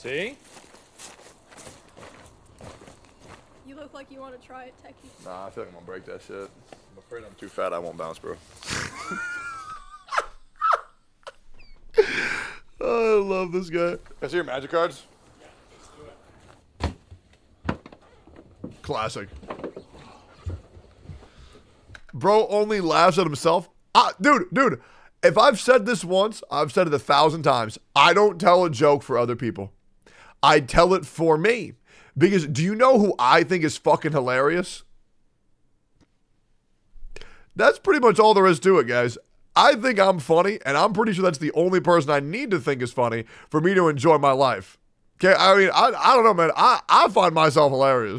See? You look like you want to try it, Techie. Nah, I feel like I'm gonna break that shit. I'm afraid I'm too fat. I won't bounce, bro. oh, I love this guy. Can I see your magic cards? Classic. Bro only laughs at himself. Ah, dude, dude. If I've said this once, I've said it a thousand times. I don't tell a joke for other people. I tell it for me. Because do you know who I think is fucking hilarious? That's pretty much all there is to it, guys. I think I'm funny, and I'm pretty sure that's the only person I need to think is funny for me to enjoy my life. Okay, I mean, I, I don't know, man. I, I find myself hilarious.